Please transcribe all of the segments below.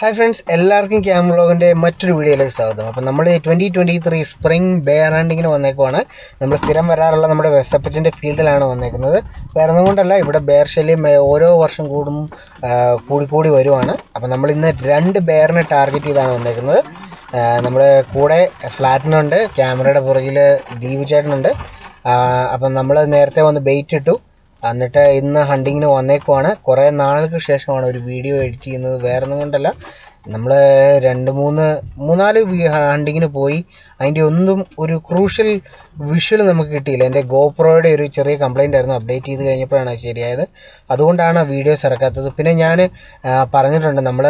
Hi friends എല്ലാവർക്കും cam വ്ളോഗിന്റെ മറ്റൊരു വീഡിയോയിലേക്ക് സ്വാഗതം. അപ്പോൾ നമ്മൾ twenty twenty three spring bear ഹണ്ടിങ്ങിന് വന്നേക്കുവാണ്. നമ്മൾ സ്ഥിരം വരാറുള്ള നമ്മുടെ വെസപ്പച്ചിന്റെ ഫീൽഡിലാണ് വന്നേക്കുന്നത്. വേറെ കൊണ്ടല്ല ഇവിടെ ബെയർ ശല്യം ഓരോ വർഷം കൂടും കൂടിക്കൂടി വരുവാണ്. അപ്പോൾ നമ്മൾ ഇന്ന് രണ്ട് ബെയറിനെ ടാർഗറ്റ് ചെയ്താണ് വന്നേക്കുന്നത്. നമ്മുടെ കൂടെ ഫ്ലാറ്റിനുണ്ട് ക്യാമറയുടെ പുറകിൽ ദീപു ചേട്ടനുണ്ട്. അപ്പം നമ്മൾ നേരത്തെ വന്ന് ബെയ്റ്റ് ഇട്ടു. എന്നിട്ട് ഇന്ന് ഹണ്ടിങ്ങിന് വന്നേക്കുവാണ്. കുറേ നാളുകൾക്ക് ശേഷമാണ് ഒരു വീഡിയോ എഡിറ്റ് ചെയ്യുന്നത്. വേറെ ഒന്നും കൊണ്ടല്ല. നമ്മൾ രണ്ട് മൂന്ന് മൂന്നാൽ ഹണ്ടിങ്ങിന് പോയി. അതിന്റെ ഒന്നും ഒരു ക്രൂഷ്യൽ വിഷ്വൽ നമുക്ക് കിട്ടിയില്ല. എന്റെ ഗോപ്രോയുടെ ഒരു ചെറിയ കംപ്ലൈന്റ് ആയിരുന്നു. അപ്ഡേറ്റ് ചെയ്ത് കഴിഞ്ഞപ്പോഴാണ് ശരിയായത്. അതുകൊണ്ടാണ് വീഡിയോസ് ഇറക്കാത്തത്. പിന്നെ ഞാൻ പറഞ്ഞിട്ടുണ്ട്. നമ്മൾ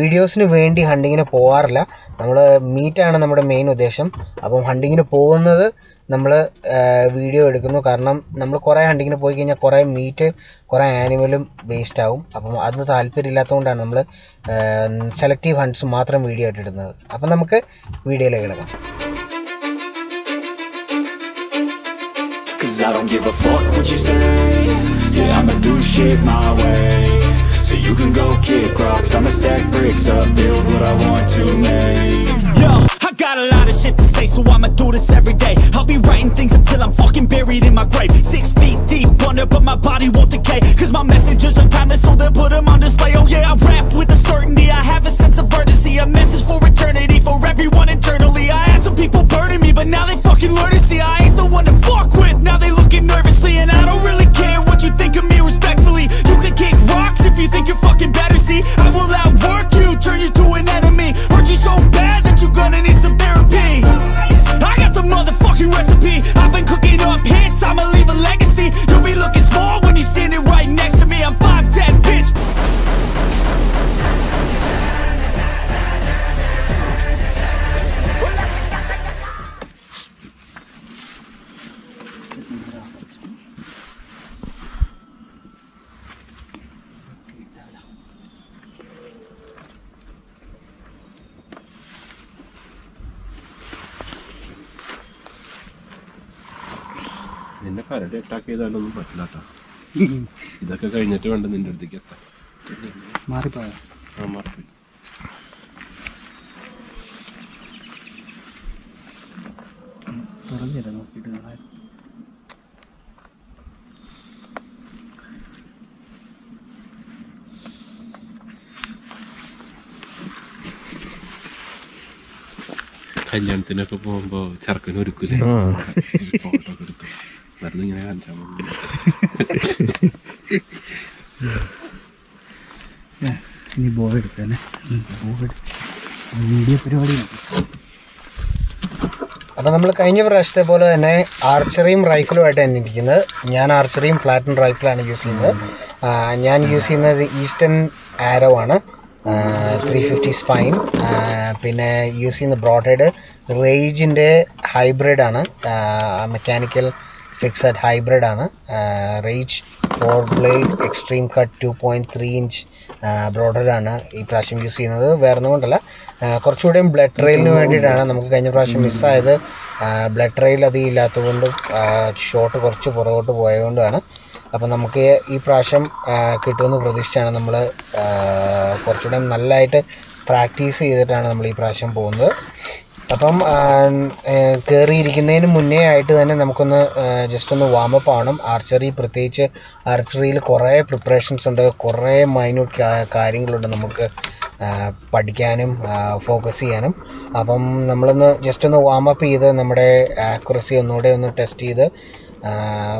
വീഡിയോസിന് വേണ്ടി ഹണ്ടിങ്ങിന് പോകാറില്ല നമ്മൾ മീറ്റാണ് നമ്മുടെ മെയിൻ ഉദ്ദേശം. അപ്പം ഹണ്ടിങ്ങിന് പോകുന്നത് നമ്മൾ വീഡിയോ എടുക്കുന്നു. കാരണം നമ്മൾ കുറേ ഹണ്ടിങ്ങിന് പോയി കഴിഞ്ഞാൽ കുറേ മീറ്റ് കുറേ ആനിമലും വേസ്റ്റ് ആവും. അപ്പം അത് താല്പര്യമില്ലാത്തതുകൊണ്ടാണ് നമ്മൾ സെലക്റ്റീവ് ഹണ്ട്സ് മാത്രം വീഡിയോ ആയിട്ട് ഇടുന്നത്. അപ്പം നമുക്ക് വീഡിയോയിലേക്ക് കിടക്കാം. I don't give a fuck what you say. Yeah, I'ma do shit my way. So you can go kick rocks. I'ma stack bricks up, build what I want to make. Yo, got a lot of shit to say So I'ma do this every day. I'll be writing things until I'm fucking buried in my grave. Six feet deep under but my body won't decay Cause my messages are നിന്നെ കരട് attack ചെയ്താലൊന്നും പറ്റില്ല ഇതൊക്കെ കഴിഞ്ഞിട്ട് വേണ്ട നിന്റെ അടുത്തേക്ക് എത്താൻ മാറിപ്പോയ? ആ മാറി തുറന്നില്ല നോക്കിയിട്ട് കല്യാണത്തിനൊക്കെ പോകുമ്പോ ചെറുക്കന് ഒരുക്കൂലേ ഫോട്ടോ എടുത്തു. വെറുതെ ഇങ്ങനെ കാണിച്ചാൽ ഇനി Ni എടുക്കാനെ? Ni വീഡിയോ പരിപാടി അപ്പോൾ നമ്മൾ കഴിഞ്ഞ പ്രാവശ്യത്തെ പോലെ തന്നെ ആർച്ചറിയും റൈഫിലുമായിട്ട് തന്നെ ഇരിക്കുന്നത് ഞാൻ ആർച്ചറിയും ഫ്ലാറ്റൻ റൈഫിലാണ് യൂസ് ചെയ്യുന്നത്. ഞാൻ യൂസ് ചെയ്യുന്നത് ഈസ്റ്റേൺ ആരോ ആണ്. ത്രീ ഫിഫ്റ്റി സ്പൈൻ പിന്നെ യൂസ് ചെയ്യുന്ന ബ്രോഡേഡ് റേജിന്റെ ഹൈബ്രിഡാണ് ആണ്. മെക്കാനിക്കൽ ഫിക്സഡ് ഹൈബ്രിഡ് ആണ്. Range four blade extreme cut two point three inch ബ്രോഡറാണ് ഈ പ്രാവശ്യം യൂസ് ചെയ്യുന്നത്. വേറെ ഒന്നും കൊണ്ടല്ല. കുറച്ചുകൂടെയും ബ്ലഡ് ട്രെയിലിന് വേണ്ടിയിട്ടാണ് നമുക്ക് കഴിഞ്ഞ പ്രാവശ്യം മിസ്സായത് ബ്ലഡ് ട്രെയിൽ അധികം ഇല്ലാത്തതുകൊണ്ടും ഷോട്ട് കുറച്ച് പുറകോട്ട് പോയതുകൊണ്ടാണ് അപ്പം നമുക്ക് ഈ പ്രാവശ്യം കിട്ടുമെന്ന് പ്രതീക്ഷിച്ചാണ് നമ്മൾ കുറച്ചുകൂടെ നല്ലതായിട്ട് പ്രാക്ടീസ് ചെയ്തിട്ടാണ് നമ്മൾ ഈ പ്രാവശ്യം പോകുന്നത്. അപ്പം കയറിയിരിക്കുന്നതിന് മുന്നേ ആയിട്ട് തന്നെ നമുക്കൊന്ന് ജസ്റ്റ് ഒന്ന് വാമപ്പ് ആവണം. ആർച്ചറി പ്രത്യേകിച്ച് ആർച്ചറിയിൽ കുറേ പ്രിപ്പറേഷൻസ് ഉണ്ട്. കുറേ മൈന്യൂട്ട് കാര്യങ്ങളുണ്ട് നമുക്ക് പഠിക്കാനും ഫോക്കസ് ചെയ്യാനും. അപ്പം നമ്മളൊന്ന് ജസ്റ്റ് ഒന്ന് വാമപ്പ് ചെയ്ത് നമ്മുടെ ആക്യുറസി ഒന്നുകൂടെ ഒന്ന് ടെസ്റ്റ് ചെയ്ത്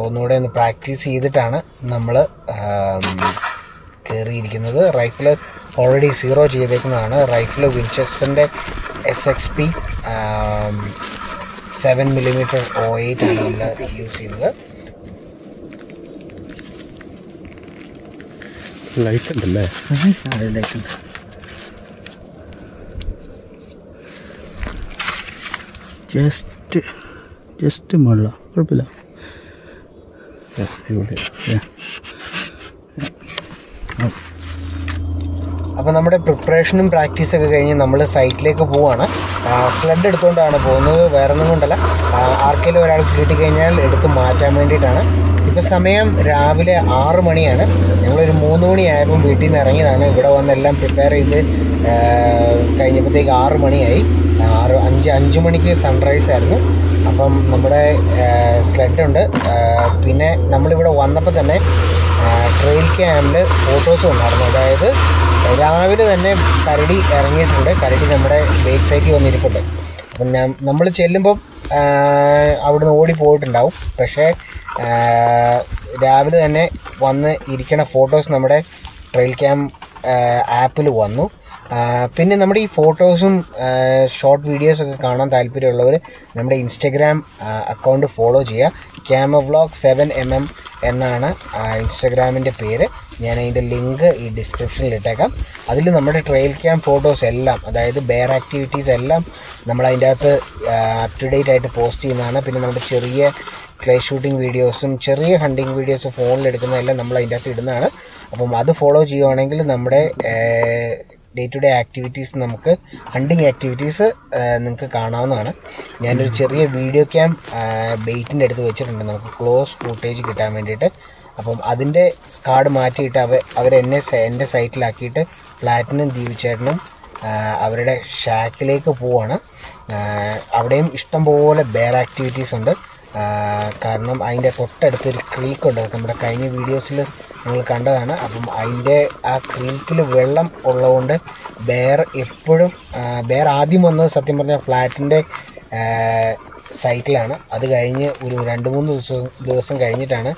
ഒന്നുകൂടെ ഒന്ന് പ്രാക്ടീസ് ചെയ്തിട്ടാണ് നമ്മൾ കയറിയിരിക്കുന്നത്. റൈഫിൾ ഓൾറെഡി സീറോ ചെയ്തേക്കുന്നതാണ്. Rifle വിൻചെസ്റ്ററിന്റെ S X P seven millimetre O eight ആണ് നമ്മൾ യൂസ് ചെയ്യുന്നത്. ലൈറ്റ് ഉണ്ടല്ലേ? അതിലേക്കുണ്ട് ജസ്റ്റ് ജസ്റ്റ് മുള്ള കുഴപ്പമില്ല. അപ്പോൾ നമ്മുടെ പ്രിപ്പറേഷനും പ്രാക്ടീസൊക്കെ കഴിഞ്ഞ് നമ്മൾ സൈറ്റിലേക്ക് പോവാണ്. സ്ലഡ് എടുത്തുകൊണ്ടാണ് പോകുന്നത്. വേറെ ഒന്നും കൊണ്ടല്ല ആർക്കെങ്കിലും ഒരാൾക്ക് കിട്ടിക്കഴിഞ്ഞാൽ എടുത്ത് മാറ്റാൻ വേണ്ടിയിട്ടാണ്. ഇപ്പോൾ സമയം രാവിലെ ആറ് മണിയാണ്. ഞങ്ങളൊരു മൂന്ന് മണിയായപ്പം വീട്ടിൽ നിന്ന് ഇറങ്ങിയതാണ്. ഇവിടെ വന്നെല്ലാം പ്രിപ്പയർ ചെയ്ത് കഴിഞ്ഞപ്പോഴത്തേക്ക് ആറ് മണിയായി. ആറ് അഞ്ച് അഞ്ച് മണിക്ക് സൺറൈസ് ആയിരുന്നു. അപ്പം നമ്മുടെ സ്ലഡുണ്ട് പിന്നെ നമ്മളിവിടെ വന്നപ്പോൾ തന്നെ ട്രെയിൽ ക്യാമ്പിൽ ഫോട്ടോസും ഉണ്ടായിരുന്നു. അതായത് രാവിലെ തന്നെ കരടി ഇറങ്ങിയിട്ടുണ്ട്. കരടി നമ്മുടെ ബേക്ക് സൈറ്റിൽ വന്നിരിപ്പുണ്ട്. അപ്പം ഞാൻ നമ്മൾ ചെല്ലുമ്പം അവിടുന്ന് ഓടി പോയിട്ടുണ്ടാവും. പക്ഷേ രാവിലെ തന്നെ വന്ന് ഇരിക്കണ ഫോട്ടോസ് നമ്മുടെ ട്രെയിൽ ക്യാം ആപ്പിൽ വന്നു. പിന്നെ നമ്മുടെ ഈ ഫോട്ടോസും ഷോർട്ട് വീഡിയോസൊക്കെ കാണാൻ താല്പര്യമുള്ളവർ നമ്മുടെ ഇൻസ്റ്റഗ്രാം അക്കൗണ്ട് ഫോളോ ചെയ്യുക. ക്യാമ വ്ളോഗ് സെവൻ എം എം എന്നാണ് ഇൻസ്റ്റഗ്രാമിന്റെ പേര്. ഞാൻ അതിന്റെ ലിങ്ക് ഈ ഡിസ്ക്രിപ്ഷനിൽ ഇട്ടേക്കാം. അതിൽ നമ്മുടെ ട്രെയിൽ ക്യാം ഫോട്ടോസ് എല്ലാം അതായത് ബെയർ ആക്ടിവിറ്റീസ് എല്ലാം നമ്മൾ അതിന്റെ അകത്ത് അപ് ടു ഡേറ്റ് ആയിട്ട് പോസ്റ്റ് ചെയ്യുന്നതാണ്. പിന്നെ നമ്മുടെ ചെറിയ ക്ലേ ഷൂട്ടിംഗ് വീഡിയോസും ചെറിയ ഹണ്ടിങ് വീഡിയോസും ഫോണിൽ എടുക്കുന്നതെല്ലാം നമ്മൾ അതിന്റെ അകത്ത് ഇടുന്നതാണ്. അപ്പം അത് ഫോളോ ചെയ്യുവാണെങ്കിൽ നമ്മുടെ ഡേ ടു ഡേ ആക്ടിവിറ്റീസ് നമുക്ക് ഹണ്ടിങ് ആക്ടിവിറ്റീസ് നിങ്ങൾക്ക് കാണാവുന്നതാണ്. ഞാനൊരു ചെറിയ വീഡിയോ ക്യാം ബെയ്റ്റിന്റെ അടുത്ത് വെച്ചിട്ടുണ്ട്. നമുക്ക് ക്ലോസ് ഫൂട്ടേജ് കിട്ടാൻ വേണ്ടിയിട്ട്. അപ്പം അതിന്റെ കാർഡ് മാറ്റിയിട്ട് അവ അവരെന്നെ എന്റെ സൈറ്റിലാക്കിയിട്ട് പ്ലാറ്റിനും ദീപിച്ചേട്ടനും അവരുടെ ഷാക്കിലേക്ക് പോവാണ്. അവിടെയും ഇഷ്ടംപോലെ ബെയർ ആക്ടിവിറ്റീസ് ഉണ്ട്. കാരണം അതിന്റെ തൊട്ടടുത്തൊരു ക്രീക്ക് ഉണ്ട്. നമ്മുടെ കഴിഞ്ഞ വീഡിയോസിൽ നിങ്ങൾ കണ്ടതാണ്. അപ്പം അതിന്റെ ആ ക്രീക്കിൽ വെള്ളം ഉള്ളതുകൊണ്ട് ബെയർ എപ്പോഴും ബെയർ ആദ്യം വന്നത് സത്യം പറഞ്ഞാൽ ഫ്ലാറ്റിന്റെ സൈറ്റിലാണ്. അത് കഴിഞ്ഞ് ഒരു രണ്ട് മൂന്ന് ദിവസം ദിവസം കഴിഞ്ഞിട്ടാണ്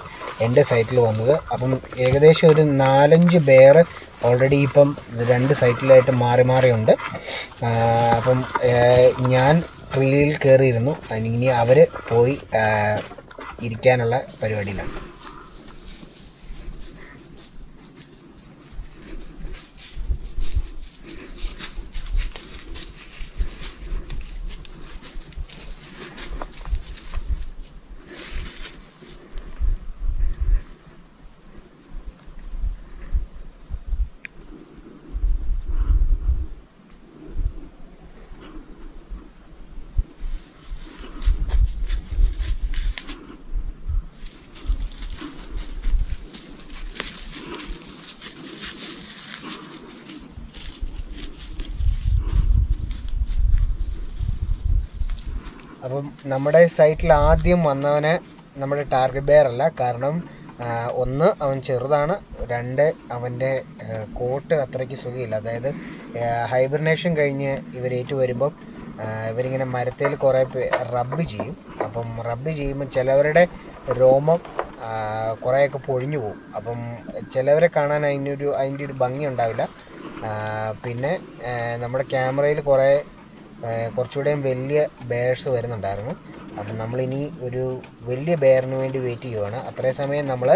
എന്റെ സൈറ്റിൽ വന്നത്. അപ്പം ഏകദേശം ഒരു നാലഞ്ച് ബെയർ ഓൾറെഡി ഇപ്പം രണ്ട് സൈറ്റിലായിട്ട് മാറി മാറിയുണ്ട് അപ്പം ഞാൻ ട്രീയിൽ കയറിയിരുന്നു. ഇനി അവർ പോയി ഇരിക്കാനുള്ള പരിപാടിയിലാണ്. അപ്പം നമ്മുടെ സൈറ്റിൽ ആദ്യം വന്നവനെ നമ്മുടെ ടാർഗറ്റ് ബെയർ അല്ല. കാരണം ഒന്ന് അവൻ ചെറുതാണ് രണ്ട് അവന്റെ കോട്ട് അത്രയ്ക്ക് സുഖമില്ല. അതായത് ഹൈബർനേഷൻ കഴിഞ്ഞ് ഇവരേറ്റ് വരുമ്പം ഇവരിങ്ങനെ മരത്തിൽ കുറേ റബ്ബ് ചെയ്യും. അപ്പം റബ്ബ് ചെയ്യുമ്പോൾ ചിലവരുടെ രോമം കുറേയൊക്കെ പൊഴിഞ്ഞു പോകും. അപ്പം ചിലവരെ കാണാൻ ഒരു അതിന്റെ ഒരു ഭംഗി ഉണ്ടാവില്ല. പിന്നെ നമ്മുടെ ക്യാമറയിൽ കുറേ കുറച്ചുകൂടെയും വലിയ ബെയർസ് വരുന്നുണ്ടായിരുന്നു. അപ്പം നമ്മളിനി ഒരു വലിയ ബെയറിന് വേണ്ടി വെയിറ്റ് ചെയ്യുവാണ്. അത്രയും സമയം നമ്മൾ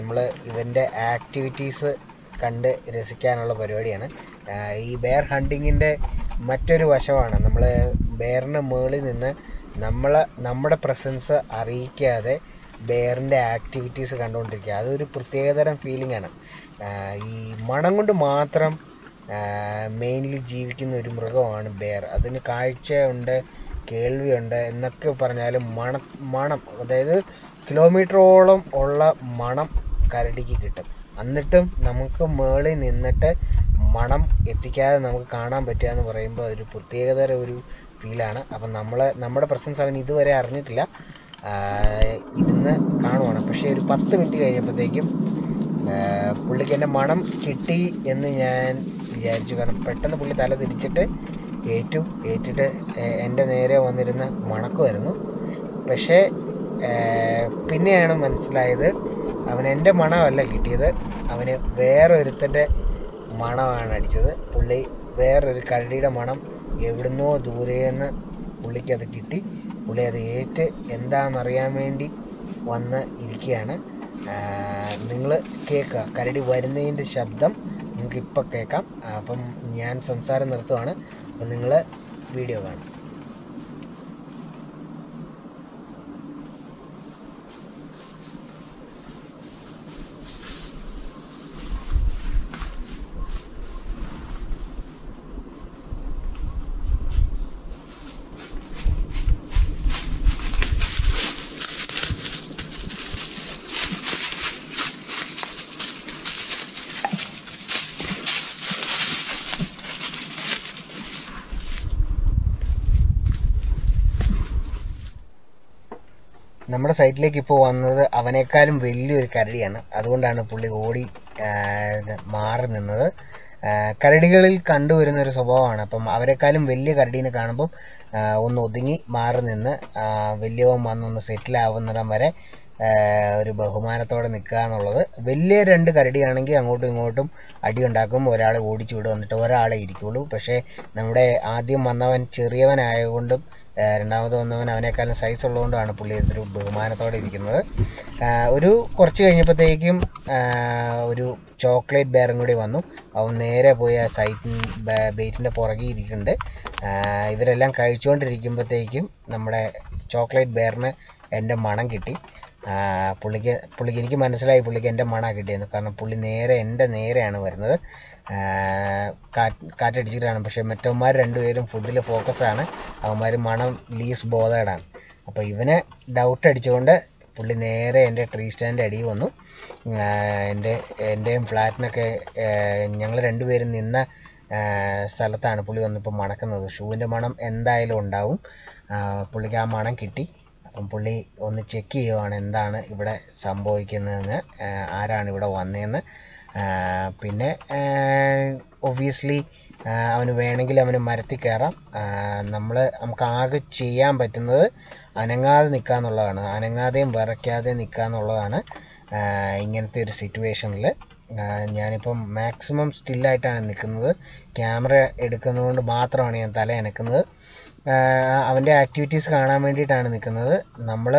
നമ്മൾ ഇവന്റെ ആക്ടിവിറ്റീസ് കണ്ട് രസിക്കാനുള്ള പരിപാടിയാണ്. ഈ ബെയർ ഹണ്ടിങ്ങിന്റെ മറ്റൊരു വശമാണ്. നമ്മൾ ബെയറിന് മുകളിൽ നിന്ന് നമ്മൾ നമ്മുടെ പ്രസൻസ് അറിയിക്കാതെ ബെയറിന്റെ ആക്ടിവിറ്റീസ് കണ്ടുകൊണ്ടിരിക്കുക. അതൊരു പ്രത്യേകതരം ഫീലിംഗ് ആണ്. ഈ മണം കൊണ്ട് മാത്രം മെയിൻലി ജീവിക്കുന്ന ഒരു മൃഗമാണ് ബെയർ. അതിന് കാഴ്ചയുണ്ട് കേൾവിയുണ്ട് എന്നൊക്കെ പറഞ്ഞാലും മണം മണം അതായത് കിലോമീറ്ററോളം ഉള്ള മണം കരടിക്ക് കിട്ടും. എന്നിട്ടും നമുക്ക് മേളിൽ നിന്നിട്ട് മണം എത്തിക്കാതെ നമുക്ക് കാണാൻ പറ്റുക എന്ന് പറയുമ്പോൾ അതൊരു പ്രത്യേകതര ഒരു ഫീലാണ്. അപ്പം നമ്മൾ നമ്മുടെ പ്രസൻസ് അവൻ ഇതുവരെ അറിഞ്ഞിട്ടില്ല. ഇരുന്ന് കാണുവാണ്. പക്ഷേ ഒരു പത്ത് മിനിറ്റ് കഴിഞ്ഞപ്പോഴത്തേക്കും പുള്ളിക്ക് എന്റെ മണം കിട്ടി എന്ന് ഞാൻ വിചാരിച്ചു. കാരണം പെട്ടെന്ന് പുള്ളി തല തിരിച്ചിട്ട് ഏറ്റു ഏറ്റിട്ട് എന്റെ നേരെ വന്നിരുന്ന് മണക്കുമായിരുന്നു. പക്ഷേ പിന്നെയാണ് മനസ്സിലായത് അവൻ എന്റെ മണമല്ല കിട്ടിയത്. അവന് വേറൊരുത്തന്റെ മണമാണ് അടിച്ചത്. പുള്ളി വേറൊരു കരടിയുടെ മണം എവിടുന്നോ ദൂരെയെന്ന് പുള്ളിക്കത് കിട്ടി. പുള്ളി അത് ഏറ്റ് എന്താണെന്നറിയാൻ വേണ്ടി വന്ന് ഇരിക്കുകയാണ്. നിങ്ങൾ കേൾക്കുക. കരടി വരുന്നതിന്റെ ശബ്ദം നിങ്ങൾക്ക് ഇപ്പം കേൾക്കാം. അപ്പം ഞാൻ സംസാരം നിർത്തുവാണ് അപ്പം നിങ്ങൾ വീഡിയോ കാണും. നമ്മുടെ സൈറ്റിലേക്ക് ഇപ്പോൾ വന്നത് അവനേക്കാളും വലിയൊരു കരടിയാണ്. അതുകൊണ്ടാണ് പുള്ളി ഓടി മാറി നിന്നത്. കരടികളിൽ കണ്ടുവരുന്ന ഒരു സ്വഭാവമാണ്. അപ്പം അവരെക്കാളും വലിയ കരടീനെ കാണുമ്പം ഒന്ന് ഒതുങ്ങി മാറി നിന്ന് വലിയവൻ വന്നൊന്ന് സെറ്റിലാവുന്നിടം വരെ ഒരു ബഹുമാനത്തോടെ നിൽക്കുക എന്നുള്ളത് വലിയ രണ്ട് കരടിയാണെങ്കിൽ അങ്ങോട്ടും ഇങ്ങോട്ടും അടിയുണ്ടാക്കും ഒരാൾ ഓടിച്ചു വിടും. എന്നിട്ട് ഒരാളെ ഇരിക്കുള്ളൂ. പക്ഷേ നമ്മുടെ ആദ്യം വന്നവൻ ചെറിയവനായതുകൊണ്ടും രണ്ടാമത് വന്നവൻ അവനേക്കാളും സൈസ് ഉള്ളതുകൊണ്ടാണ് പുള്ളി ഇതൊരു ബഹുമാനത്തോടെ ഇരിക്കുന്നത്. ഒരു കുറച്ച് കഴിഞ്ഞപ്പോഴത്തേക്കും ഒരു ചോക്ലേറ്റ് ബെയറും കൂടി വന്നു. അവൻ നേരെ പോയി ആ സൈറ്റിൻ ബെയ്റ്റിന്റെ പുറകെ ഇരിക്കുന്നുണ്ട്. ഇവരെല്ലാം കഴിച്ചുകൊണ്ടിരിക്കുമ്പോഴത്തേക്കും നമ്മുടെ ചോക്ലേറ്റ് ബെയറിന് എന്റെ മണം കിട്ടി. പുള്ളിക്ക് പുള്ളിക്ക് എനിക്ക് മനസ്സിലായി പുള്ളിക്ക് എന്റെ മണമാണ് കിട്ടിയെന്ന്. കാരണം പുള്ളി നേരെ എന്റെ നേരെയാണ് വരുന്നത്. കാറ്റ് കാറ്റടിച്ചിട്ടാണ്. പക്ഷേ മറ്റവന്മാർ രണ്ടുപേരും ഫുഡിൽ ഫോക്കസാണ്. അവന്മാർ മണം ലീസ് ബോധേഡാണ് അപ്പോൾ ഇവനെ ഡൗട്ട് അടിച്ചുകൊണ്ട് പുള്ളി നേരെ എന്റെ ട്രീ സ്റ്റാൻഡ് അടിയിൽ വന്നു. എന്റെ എന്റെയും ഫ്ലാറ്റിനൊക്കെ ഞങ്ങൾ രണ്ടുപേരും നിന്ന സ്ഥലത്താണ് പുള്ളി വന്നിപ്പോൾ മണക്കുന്നത്. ഷൂവിന്റെ മണം എന്തായാലും ഉണ്ടാവും. പുള്ളിക്ക് ആ മണം കിട്ടി. അപ്പം പുള്ളി ഒന്ന് ചെക്ക് ചെയ്യുവാണ് എന്താണ് ഇവിടെ സംഭവിക്കുന്നതെന്ന് ആരാണ് ഇവിടെ വന്നതെന്ന്. പിന്നെ ഒബ്വിയസ്ലി അവന് വേണമെങ്കിൽ അവന് മരത്തിൽ കയറാം. നമ്മൾ നമുക്ക് ആകെ ചെയ്യാൻ പറ്റുന്നത് അനങ്ങാതെ നിൽക്കുക എന്നുള്ളതാണ്. അനങ്ങാതെയും വിറയ്ക്കാതെയും നിൽക്കുക എന്നുള്ളതാണ് ഇങ്ങനത്തെ ഒരു സിറ്റുവേഷനിൽ ഞാനിപ്പം മാക്സിമം സ്റ്റില്ലായിട്ടാണ് നിൽക്കുന്നത്. ക്യാമറ എടുക്കുന്നതുകൊണ്ട് മാത്രമാണ് ഞാൻ തല അനക്കുന്നത്. അവന്റെ ആക്ടിവിറ്റീസ് കാണാൻ വേണ്ടിയിട്ടാണ് നിൽക്കുന്നത്. നമ്മൾ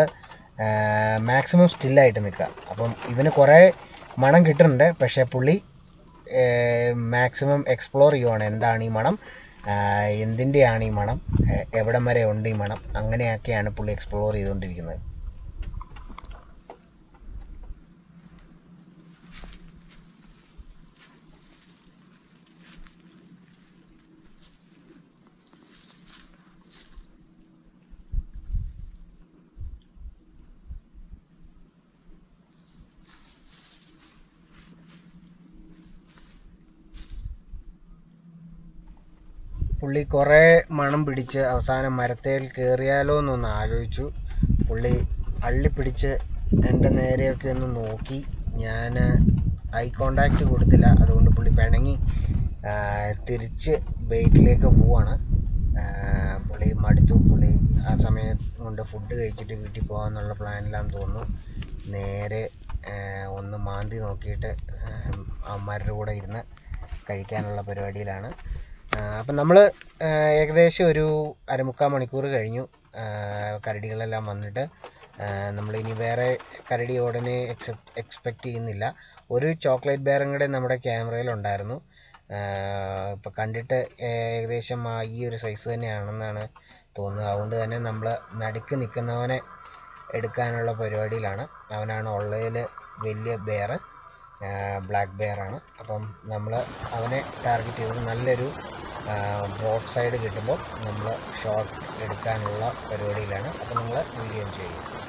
മാക്സിമം സ്റ്റില്ലായിട്ട് നിൽക്കുക. അപ്പം ഇവന് കുറേ മണം കിട്ടുന്നുണ്ട്. പക്ഷേ പുള്ളി മാക്സിമം എക്സ്പ്ലോർ ചെയ്യുവാണ്. എന്താണ് ഈ മണം? എന്തിന്റെയാണ് ഈ മണം? എവിടം വരെ ഉണ്ട് ഈ മണം? അങ്ങനെയൊക്കെയാണ് പുള്ളി എക്സ്പ്ലോർ ചെയ്തുകൊണ്ടിരിക്കുന്നത്. പുള്ളി കുറേ മണം പിടിച്ച് അവസാനം മരത്തേൽ കയറിയാലോ എന്നൊന്ന് ആലോചിച്ചു. പുള്ളി അള്ളി പിടിച്ച് എന്റെ നേരെയൊക്കെ ഒന്ന് നോക്കി. ഞാൻ ഐ കോണ്ടാക്റ്റ് കൊടുത്തില്ല. അതുകൊണ്ട് പുള്ളി പിണങ്ങി തിരിച്ച് ബെയ്റ്റിലേക്ക് പോവാണ്. പുള്ളി മടുത്തു. പുള്ളി ആ സമയം കൊണ്ട് ഫുഡ് കഴിച്ചിട്ട് വീട്ടിൽ പോകാമെന്നുള്ള പ്ലാനിലാന്ന് തോന്നുന്നു. നേരെ ഒന്ന് മാന്തി നോക്കിയിട്ട് ആ, അവന്മാരുടെ കൂടെ ഇരുന്ന് കഴിക്കാനുള്ള പരിപാടിയിലാണ്. അപ്പം നമ്മൾ ഏകദേശം ഒരു അരമുക്കാൽ മണിക്കൂർ കഴിഞ്ഞു. കരടികളെല്ലാം വന്നിട്ട് നമ്മൾ ഇനി വേറെ കരടി ഉടനെ എക്സെപ്റ്റ് എക്സ്പെക്റ്റ് ചെയ്യുന്നില്ല. ഒരു ചോക്ലേറ്റ് ബെയറും കൂടെ നമ്മുടെ ക്യാമറയിൽ ഉണ്ടായിരുന്നു. ഇപ്പം കണ്ടിട്ട് ഏകദേശം ആ ഈ ഒരു സൈസ് തന്നെയാണെന്നാണ് തോന്നുന്നത്. അതുകൊണ്ട് തന്നെ നമ്മൾ നടുക്ക് നിൽക്കുന്നവനെ എടുക്കാനുള്ള പരിപാടിയിലാണ്. അവനാണ് ഉള്ളതിൽ വലിയ ബെയർ ബ്ലാക്ക് ബെയറാണ് അപ്പം നമ്മൾ അവനെ ടാർഗറ്റ് ചെയ്ത് നല്ലൊരു ബ്രോഡ് സൈഡ് കിട്ടുമ്പോൾ നമ്മൾ ഷോർട്ട് എടുക്കാനുള്ള പരിപാടിയിലാണ്. അപ്പോൾ നിങ്ങൾ വീഡിയോ ചെയ്യും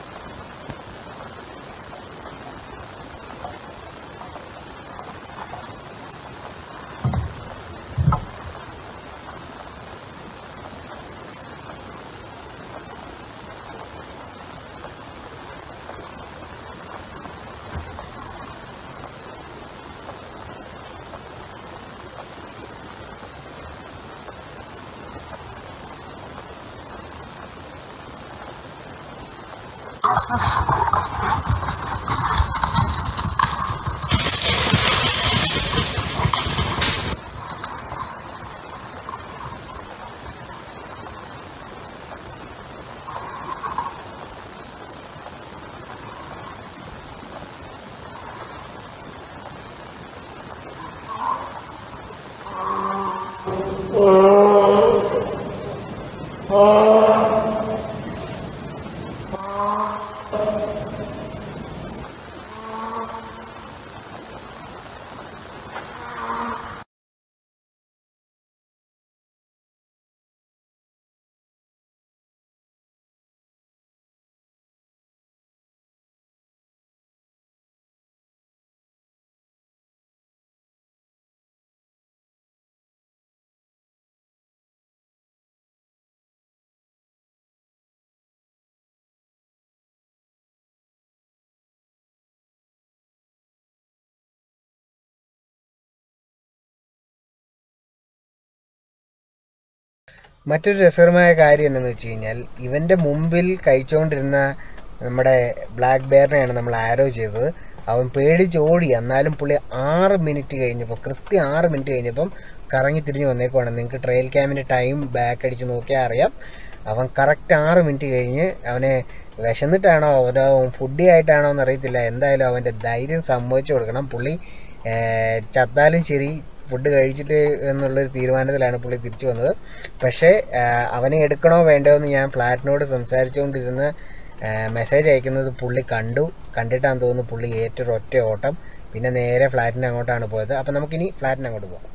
മറ്റൊരു രസകരമായ കാര്യം എന്താണെന്ന് വെച്ച് കഴിഞ്ഞാൽ ഇവന്റെ മുമ്പിൽ കഴിച്ചുകൊണ്ടിരുന്ന നമ്മുടെ ബ്ലാക്ക് ബെയറിനെയാണ് നമ്മൾ ആരോ ചെയ്തത്. അവൻ പേടിച്ച് ഓടി. എന്നാലും പുള്ളി ആറ് മിനിറ്റ് കഴിഞ്ഞപ്പോൾ കൃത്യം ആറ് മിനിറ്റ് കഴിഞ്ഞപ്പം കറങ്ങി തിരിഞ്ഞ് വന്നേക്കുവാണ്. നിങ്ങൾക്ക് ട്രെയിൽ ക്യാമിന്റെ ടൈം ബാക്ക് അടിച്ച് നോക്കിയാൽ അറിയാം. അവൻ കറക്റ്റ് ആറ് മിനിറ്റ് കഴിഞ്ഞ് അവനെ വിശന്നിട്ടാണോ അവനോ ഫുഡി ആയിട്ടാണോ എന്നറിയത്തില്ല എന്തായാലും അവന്റെ ധൈര്യം സമ്മതിച്ചു കൊടുക്കണം. പുള്ളി ചത്താലും ശരി ഫുഡ് കഴിച്ചിട്ട് എന്നുള്ളൊരു തീരുമാനത്തിലാണ് പുള്ളി തിരിച്ചു വന്നത്. പക്ഷേ അവനെ എടുക്കണോ വേണ്ടോ എന്ന് ഞാൻ ഫ്ലാറ്റിനോട് സംസാരിച്ചുകൊണ്ടിരുന്ന മെസ്സേജ് അയക്കുന്നത് പുള്ളി കണ്ടു. കണ്ടിട്ടാന്ന് തോന്നുന്നു പുള്ളി ഏറ്റൊരു ഒറ്റ ഓട്ടം. പിന്നെ നേരെ ഫ്ലാറ്റിന് അങ്ങോട്ടാണ് പോയത്. അപ്പം നമുക്കിനി ഫ്ലാറ്റിന് അങ്ങോട്ട് പോകാം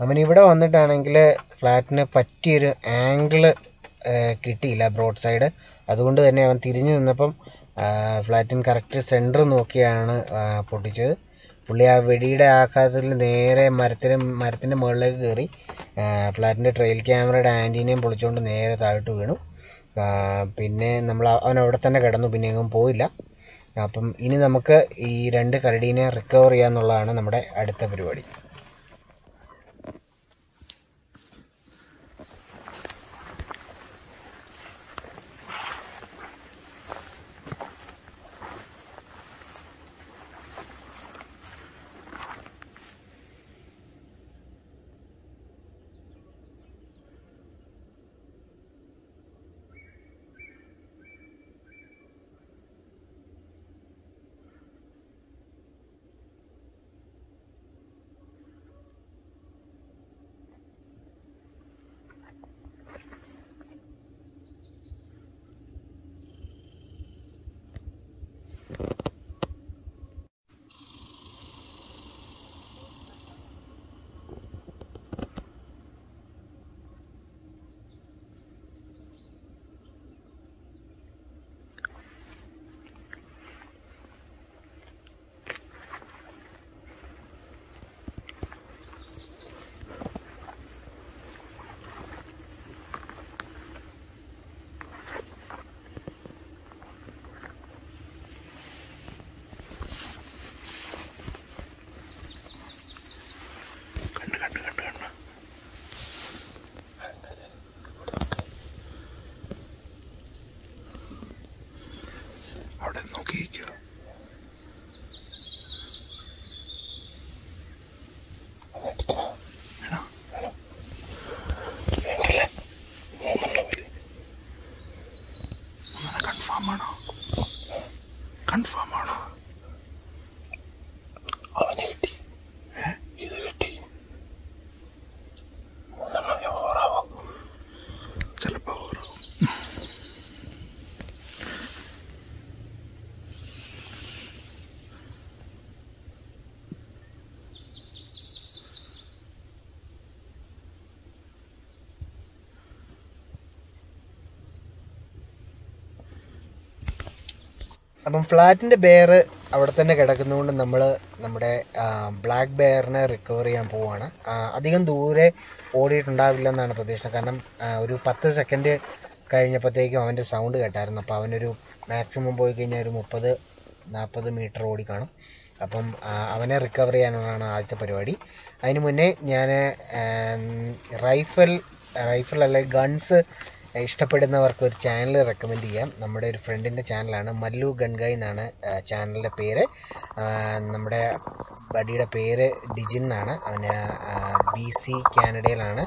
അവൻ ഇവിടെ വന്നിട്ടാണെങ്കിൽ ഫ്ലാറ്റിന് പറ്റിയൊരു ആംഗിൾ കിട്ടിയില്ല ബ്രോഡ് സൈഡ് അതുകൊണ്ട് തന്നെ അവൻ തിരിഞ്ഞു നിന്നപ്പം ഫ്ലാറ്റിന് കറക്റ്റ് സെന്റർ നോക്കിയാണ് പൊട്ടിച്ചത്. പുള്ളി ആ വെടിയുടെ ആഘാതത്തിൽ നേരെ മരത്തിന് മരത്തിന്റെ മുകളിലേക്ക് കയറി ഫ്ലാറ്റിന്റെ ട്രെയിൽ ക്യാമറയുടെ ആന്റീനയും പൊളിച്ചുകൊണ്ട് നേരെ താഴോട്ട് വീണു. പിന്നെ നമ്മൾ അവൻ അവിടെ തന്നെ കിടന്നു പിന്നെ എങ്ങും പോയില്ല. അപ്പം ഇനി നമുക്ക് ഈ രണ്ട് കരടീനെ റിക്കവർ ചെയ്യാന്നുള്ളതാണ് നമ്മുടെ അടുത്ത പരിപാടി. Har den noe IQ? അപ്പം ഫ്ലാറ്റിന്റെ ബെയർ അവിടെ തന്നെ കിടക്കുന്നതുകൊണ്ട് നമ്മൾ നമ്മുടെ ബ്ലാക്ക് ബെയറിനെ റിക്കവർ ചെയ്യാൻ പോവുകയാണ് അധികം ദൂരെ ഓടിയിട്ടുണ്ടാവില്ല എന്നാണ് പ്രതീക്ഷ. കാരണം ഒരു പത്ത് സെക്കൻഡ് കഴിഞ്ഞപ്പോഴത്തേക്കും അവന്റെ സൗണ്ട് കേട്ടായിരുന്നു. അപ്പോൾ അവനൊരു മാക്സിമം പോയി കഴിഞ്ഞാൽ ഒരു മുപ്പത് നാൽപ്പത് മീറ്റർ ഓടി കാണും. അപ്പം അവനെ റിക്കവർ ചെയ്യാനുള്ളതാണ് ആദ്യത്തെ പരിപാടി. അതിന് മുന്നേ ഞാൻ റൈഫൽ റൈഫിൾ അല്ലെങ്കിൽ ഗൺസ് ഇഷ്ടപ്പെടുന്നവർക്ക് ഒരു ചാനൽ റെക്കമെൻഡ് ചെയ്യാം. നമ്മുടെ ഒരു ഫ്രണ്ടിന്റെ ചാനലാണ് മല്ലു ഗൻഗായ് എന്നാണ് ചാനലിന്റെ പേര്. നമ്മുടെ ബഡിയുടെ പേര് ഡിജിൻ എന്നാണ്. അവന് ബി സി കാനഡയിലാണ്.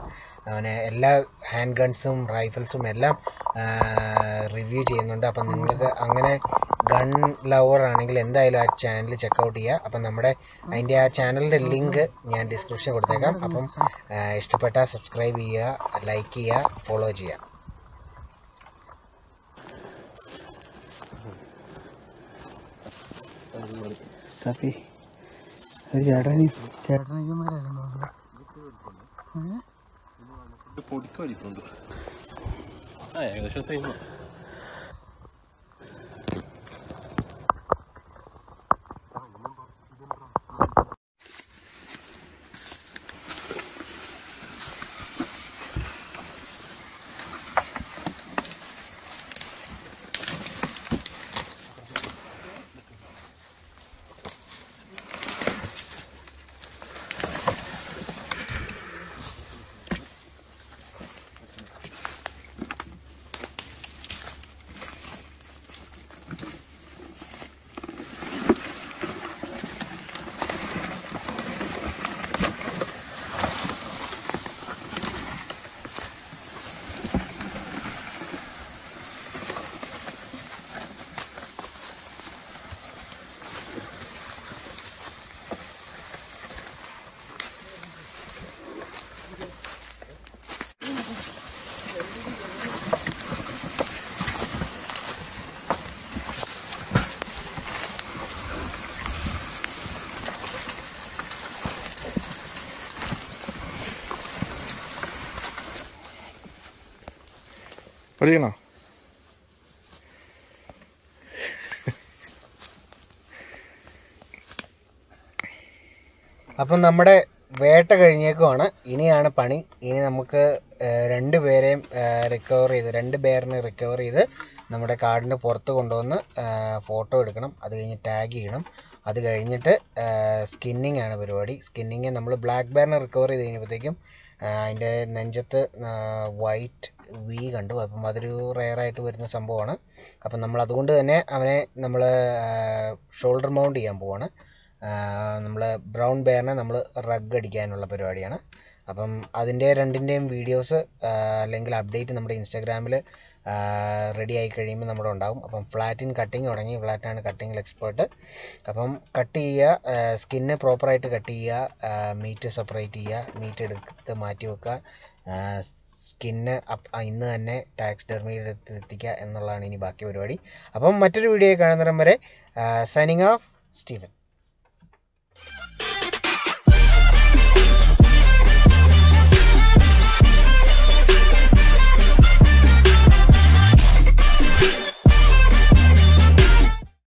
അവന് എല്ലാ ഹാൻഡ് ഗൺസും റൈഫിൾസും എല്ലാം റിവ്യൂ ചെയ്യുന്നുണ്ട്. അപ്പം നിങ്ങൾക്ക് അങ്ങനെ ഗൺ ലവർ ആണെങ്കിൽ എന്തായാലും ആ ചാനൽ ചെക്കൗട്ട് ചെയ്യുക അപ്പം നമ്മുടെ അതിന്റെ ആ ചാനലിന്റെ ലിങ്ക് ഞാൻ ഡിസ്ക്രിപ്ഷൻ കൊടുത്തേക്കാം. അപ്പം ഇഷ്ടപ്പെട്ടാൽ സബ്സ്ക്രൈബ് ചെയ്യുക ലൈക്ക് ചെയ്യുക ഫോളോ ചെയ്യുക. കാപ്പി ഒരു ചേട്ടന് ചേട്ടനൊക്കെമാരായിരുന്നു പൊടിക്ക് വലിപ്പുണ്ട് ആ ഏകദേശം സെയിം പഠിക്കണോ അപ്പം നമ്മുടെ വേട്ട കഴിഞ്ഞേക്കുവാണ്. ഇനിയാണ് പണി. ഇനി നമുക്ക് രണ്ട് പേരെയും റിക്കവർ ചെയ്ത് രണ്ട് പേരിനെ റിക്കവർ ചെയ്ത് നമ്മുടെ കാടിന്റെ പുറത്ത് കൊണ്ടുവന്ന് ഫോട്ടോ എടുക്കണം. അത് കഴിഞ്ഞ് ടാഗ് ചെയ്യണം. അത് കഴിഞ്ഞിട്ട് സ്കിന്നിങ് ആണ് പരിപാടി. സ്കിന്നിങ് നമ്മൾ ബ്ലാക്ക് ബെയറിനെ റിക്കവർ ചെയ്ത് കഴിഞ്ഞപ്പോഴത്തേക്കും അതിന്റെ നെഞ്ചത്ത് വൈറ്റ് വി കണ്ടു. അപ്പം അതൊരു റെയറായിട്ട് വരുന്ന സംഭവമാണ്. അപ്പം നമ്മൾ അതുകൊണ്ട് തന്നെ അവനെ നമ്മൾ ഷോൾഡർ മൗണ്ട് ചെയ്യാൻ പോവാണ്. നമ്മൾ ബ്രൗൺ ബെയറിനെ നമ്മൾ റഗ് അടിക്കാനുള്ള പരിപാടിയാണ്. അപ്പം അതിന്റെ രണ്ടിന്റെയും വീഡിയോസ് അല്ലെങ്കിൽ അപ്ഡേറ്റ് നമ്മുടെ ഇൻസ്റ്റാഗ്രാമിൽ റെഡി ആയി കഴിയുമ്പോൾ നമ്മുടെ ഉണ്ടാവും. അപ്പം ഫ്ലാറ്റിൻ കട്ടിങ് തുടങ്ങി. ഫ്ലാറ്റാണ് കട്ടിങ്ങിൽ എക്സ്പേർട്ട് അപ്പം കട്ട് ചെയ്യുക സ്കിന്ന് പ്രോപ്പറായിട്ട് കട്ട് ചെയ്യുക മീറ്റ് സെപ്പറേറ്റ് ചെയ്യുക മീറ്റ് എടുത്ത് മാറ്റി വെക്കുക സ്കിന്ന് ഇന്ന് തന്നെ ടാക്സ് അടുത്ത് എത്തിക്കുക എന്നുള്ളതാണ് ഇനി ബാക്കി പരിപാടി. അപ്പം മറ്റൊരു വീഡിയോ കാണുന്നിടം വരെ സൈനിങ് ഓഫ് സ്റ്റീഫൻ.